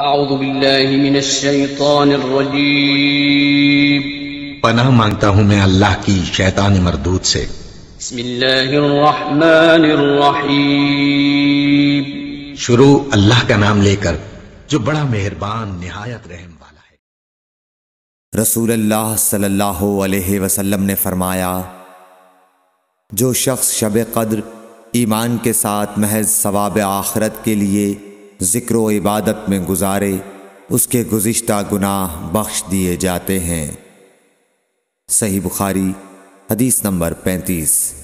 أعوذ بالله من الشيطان الرجيم. پناہ مانگتا ہوں میں اللہ کی شیطان مردود سے۔ بسم الله الرحمن الرحيم شروع اللہ کا نام لے کر جو بڑا مہربان نہایت رحم والا ہے۔ رسول اللہ صلی اللہ علیہ وسلم نے فرمایا جو شخص شب قدر ایمان کے ساتھ محض ثواب آخرت کے لیے ذکر و عبادت میں گزارے، اس کے گزشتہ گناہ بخش دیے جاتے ہیں۔ صحیح بخاری، حدیث نمبر پینتیس۔